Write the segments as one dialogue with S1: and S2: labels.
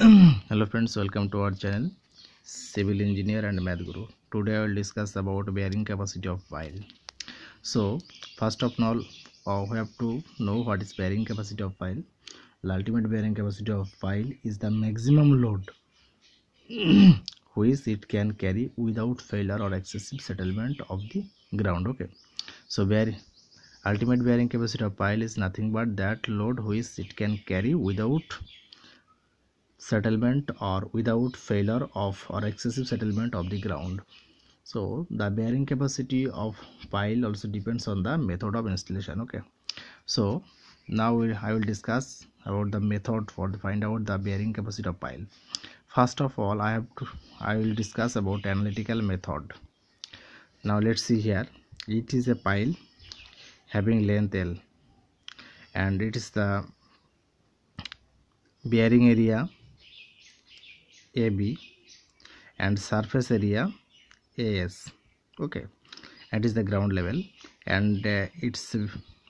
S1: hello friends welcome to our channel civil engineer and math guru. Today i will discuss about bearing capacity of pile so first of all uh, we have to know what is bearing capacity of pile the ultimate bearing capacity of pile is the maximum load which it can carry without failure or excessive settlement of the ground okay? So bear ultimate bearing capacity of pile is nothing but that load which it can carry without settlement or without failure of or excessive settlement of the ground. So the bearing capacity of pile also depends on the method of installation okay? So now i will discuss about the method for to find out the bearing capacity of pile. First of all i have to i will discuss about analytical method. Now let's see here. It is a pile having length l and it is the bearing area AB and surface area AS okay. That is the ground level and uh, its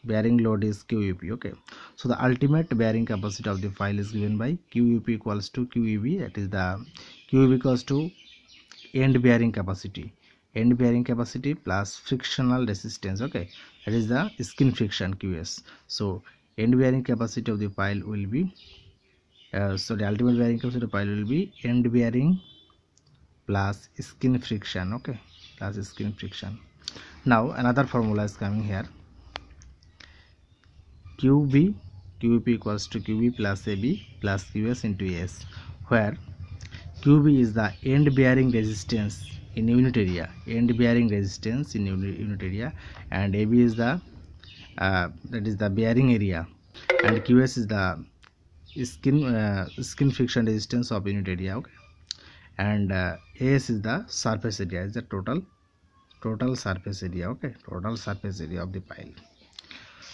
S1: bearing load is QUP okay. So the ultimate bearing capacity of the pile is given by QUP equals to QEB that is the QEB equals to end bearing capacity. End bearing capacity plus frictional resistance. Okay. That is the skin friction QS so end bearing capacity of the pile will be uh, so the ultimate bearing capacity pile will be end bearing plus skin friction okay? Plus skin friction. Now another formula is coming here. Qb qb equals to qb plus ab plus qs into s where qb is the end bearing resistance in unit area end bearing resistance in unit area and ab is the uh, that is the bearing area and qs is the skin uh, skin friction resistance of unit area okay? And uh, as is the surface area is the total total surface area okay? Total surface area of the pile.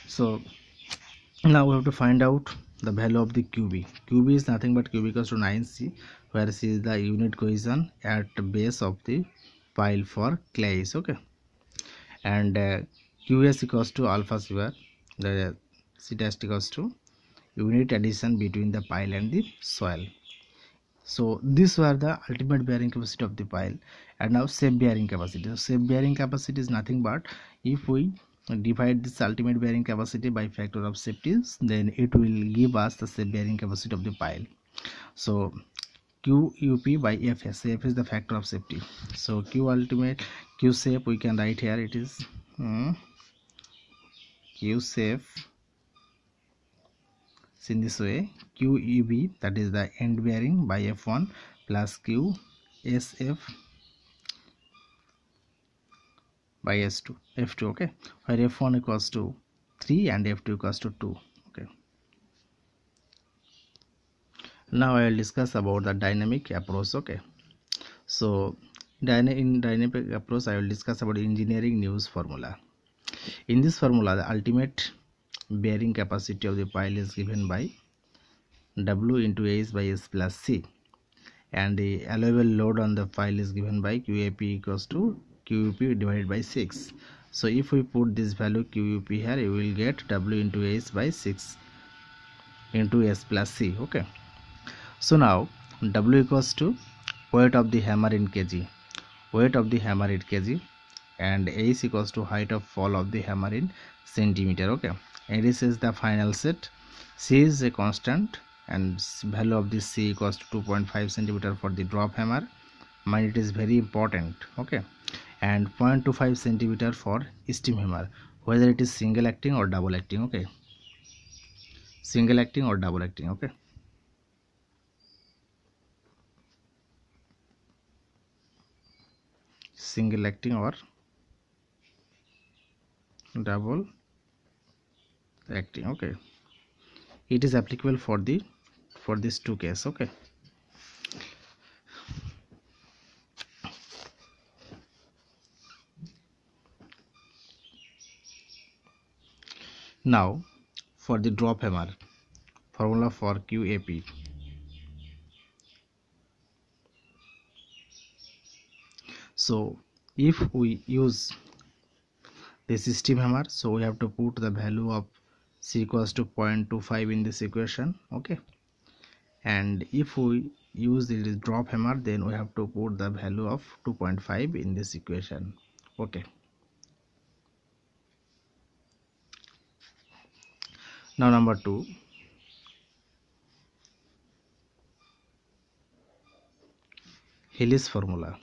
S1: So now we have to find out the value of the qb qb is nothing but qb equals to 9c where c is the unit cohesion at base of the pile for clays okay? And uh, qs equals to alpha square the c dash equals to unit addition between the pile and the soil. So these were the ultimate bearing capacity of the pile. And now safe bearing capacity. So safe bearing capacity is nothing but if we divide this ultimate bearing capacity by factor of safety then it will give us the safe bearing capacity of the pile. So QUP by FS F is the factor of safety. So Q ultimate Q safe we can write here. It is um, Q safe in this way QEB that is the end bearing by F1 plus QSF by S2 F2 okay? Where F1 equals to 3 and F2 equals to 2 okay? Now I will discuss about the dynamic approach okay? So in dynamic approach I will discuss about engineering news formula. In this formula the ultimate bearing capacity of the pile is given by W into A by S plus C. And the allowable load on the pile is given by QAP equals to QUP divided by 6 so if we put this value QUP here you will get W into S by 6 into S plus C okay? So now W equals to weight of the hammer in kg. Weight of the hammer in kg and S equals to height of fall of the hammer in centimeter okay? And this is the final set. C is a constant and value of this c equals to 2.5 centimeter for the drop hammer. Mind it is very important okay? And 0.25 centimeter for steam hammer whether it is single acting or double acting okay? Single acting or double acting okay? Single acting or double acting okay. It is applicable for the for these two case okay. Now for the drop hammer formula for QAP so if we use the steam hammer. So we have to put the value of c equals to 0.25 in this equation okay? And if we use the drop hammer then we have to put the value of 2.5 in this equation okay? Now number two. Hiley's formula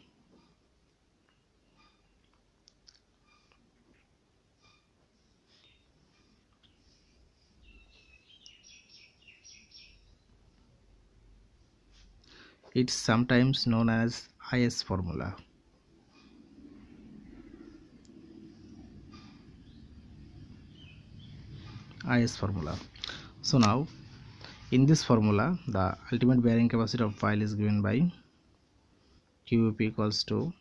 S1: it's sometimes known as IS formula. IS formula. So now in this formula the ultimate bearing capacity of pile is given by QP equals to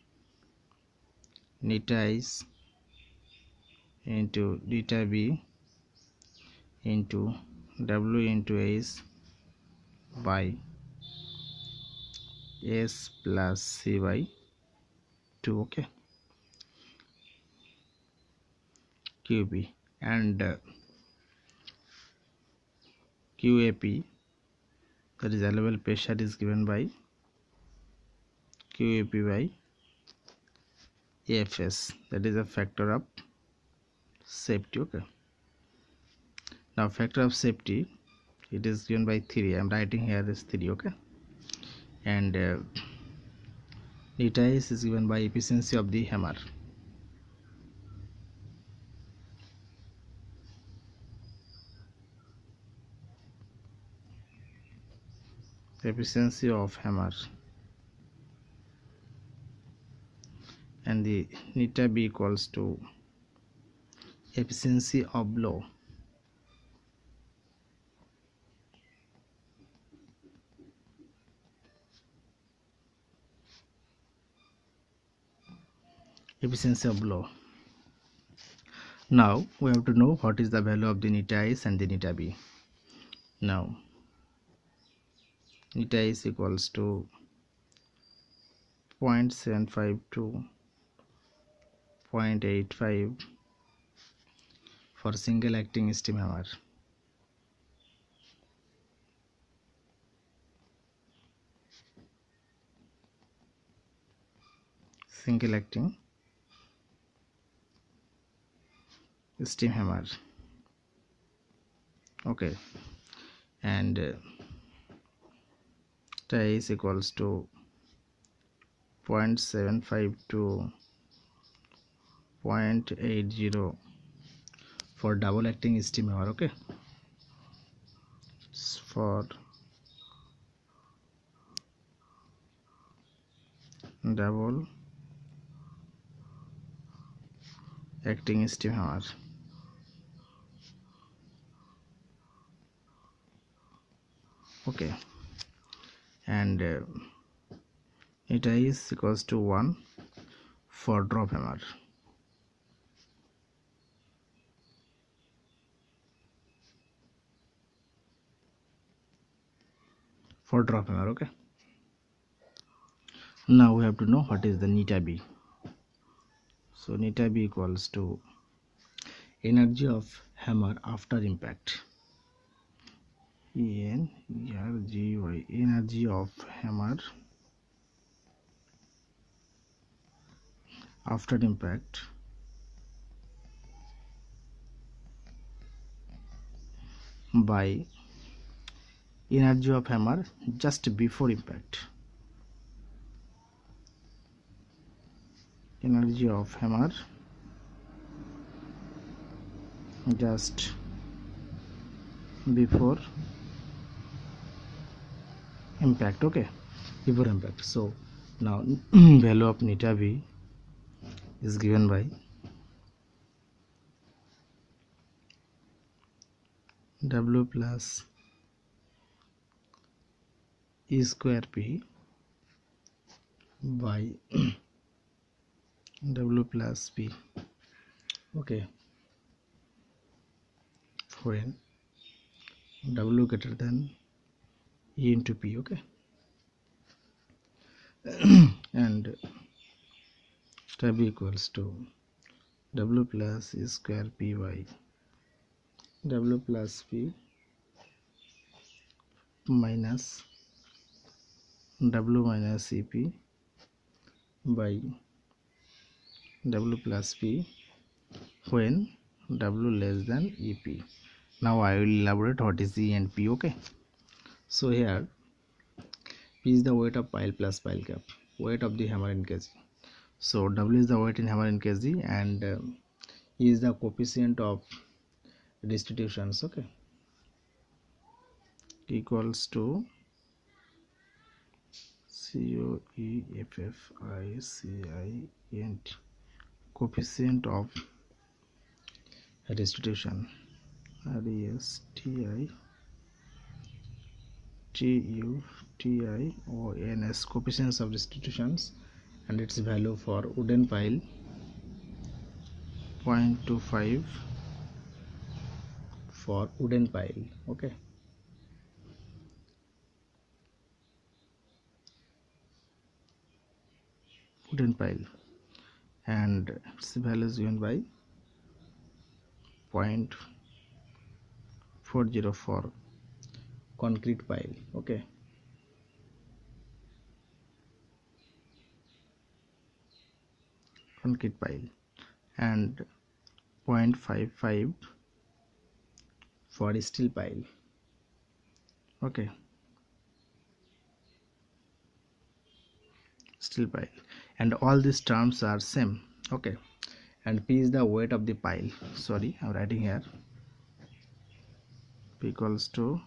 S1: neta is into neta B into W into S by S plus C by 2 okay. QB and uh, QAP that is allowable pressure is given by QAP by AFS that is a factor of safety okay. Now factor of safety it is given by 3 I am writing here is 3 okay and uh, data is given by efficiency of the hammer. Efficiency of hammer. And the neta b equals to efficiency of blow efficiency of blow now we have to know what is the value of the neta s and the neta b. Now neta is equals to 0.75 to 0.85 for single acting steam hammer. Single acting steam hammer okay and uh, is equals to 0.75 to 0.80 for double acting steam hammer okay for double acting steam hammer okay. And uh, it is equals to 1 for drop hammer. For drop hammer okay. Now we have to know what is the neta b. So neta b equals to energy of hammer after impact en energy of hammer. After impact. By energy of hammer just before impact. Energy of hammer just before impact okay before impact so now value of neta b is given by w plus e square p by w plus p okay when w greater than e into p okay? And tab equals to w plus e square py w plus p minus w minus ep by w plus p when w less than ep now i will elaborate what is e and p okay so here p is the weight of pile plus pile cap. Weight of the hammer in kg. So w is the weight in hammer in kg and uh, e is the coefficient of restitutions okay? Equals to C O E F F I C I N T. Coefficient of restitution. R E S T I T U T I O N S coefficients of restitutions and its value for wooden pile. 0.25 for wooden pile okay. Wooden pile. And its value is given by 0.40 for concrete pile okay? Concrete pile and 0.55 for steel pile okay? Steel pile. And all these terms are same okay? And p is the weight of the pile. Sorry i'm writing here. P equals to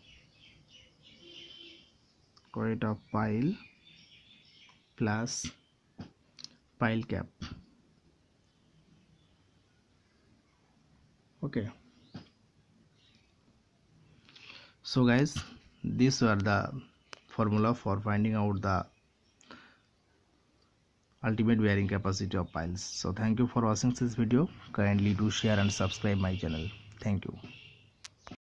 S1: weight of pile plus pile cap okay so guys these are the formula for finding out the ultimate bearing capacity of piles. So thank you for watching this video. Kindly do share and subscribe my channel. Thank you